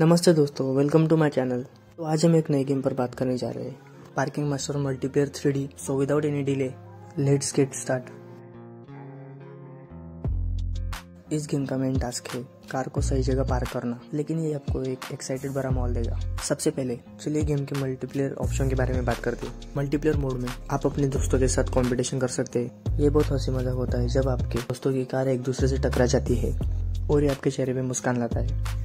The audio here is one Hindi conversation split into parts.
नमस्ते दोस्तों वेलकम टू माय चैनल तो आज हम एक नए गेम पर बात करने जा रहे हैं। Parking Master Multiplayer three D so without any delay let's get start इस गेम का मेन टास्क है कार को सही जगह पार्क करना, लेकिन ये आपको एक एक्साइटेड बड़ा माहौल देगा। सबसे पहले, चलिए गेम के मल्टीप्लेयर ऑप्शन के बारे में बात करते हैं। मल्टीप्लेयर मोड में आप अपने दोस्तों के साथ कंपटीशन कर सकते हैं। ये बहुत हँसी मज़ाक होता है जब आपके दोस्तों की कार एक दूसरे से टकरा जाती है और ये आपके चेहरे पे मुस्कान लाता है।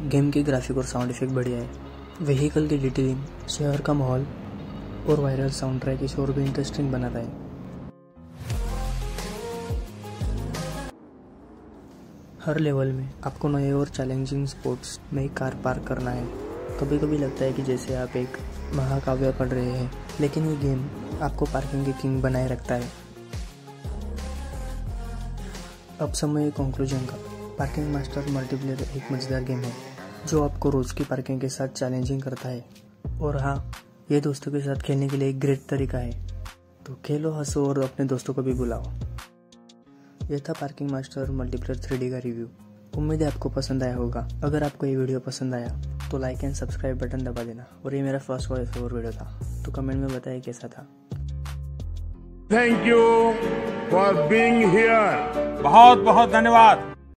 गेम की ग्राफिक और साउंड इफ़ेक्ट बढ़िया है। व्हीकल की डिटेलिंग शहर का माहौल और वायरल साउंड ट्रैक इसे और भी इंटरेस्टिंग बनाता है। हर लेवल में आपको नए और चैलेंजिंग स्पोर्ट्स में कार पार्क करना है। कभी कभी लगता है कि जैसे आप एक महाकाव्य पढ़ रहे हैं, लेकिन ये गेम आपको पार्किंग के किंग बनाए रखता है। अब समय कंक्लूजन का। पार्किंग मास्टर मल्टीप्लेयर एक मज़ेदार गेम है। जो आपको रोज की पार्किंग के साथ चैलेंजिंग करता है। और हाँ ये दोस्तों के साथ खेलने के लिए एक ग्रेट तरीका है। तो खेलो हंसो और अपने दोस्तों को भी बुलाओ। यह था पार्किंग मास्टर मल्टीप्लेयर थ्री का रिव्यू उम्मीद है आपको पसंद आया होगा। अगर आपको ये वीडियो पसंद आया तो लाइक एंड सब्सक्राइब बटन दबा देना। और ये मेरा फ़र्स्ट वॉइस ओवर वीडियो था। तो कमेंट में बताइए कैसा था। Thank you for being here बहुत बहुत धन्यवाद।